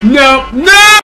No, no!